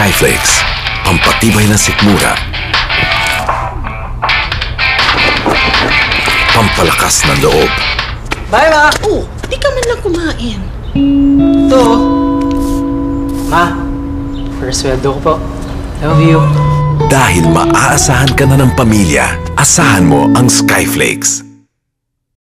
Skyflakes. Pampatibay ng sikmura. Pampalakas ng loob. Bye, ma! Oh, di ka man lang kumain. Ito. Ma, first sweldo ko po. Love you. Dahil maaasahan ka na ng pamilya, asahan mo ang Skyflakes.